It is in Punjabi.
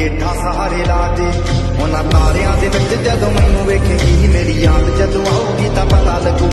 ਏਠਾ ਸਹਾਰੇ ਲਾ ਦੇ। ਉਹਨਾਂ ਤਾਰਿਆਂ ਦੇ ਵਿੱਚ ਜਦੋਂ ਮੈਨੂੰ ਵੇਖੇ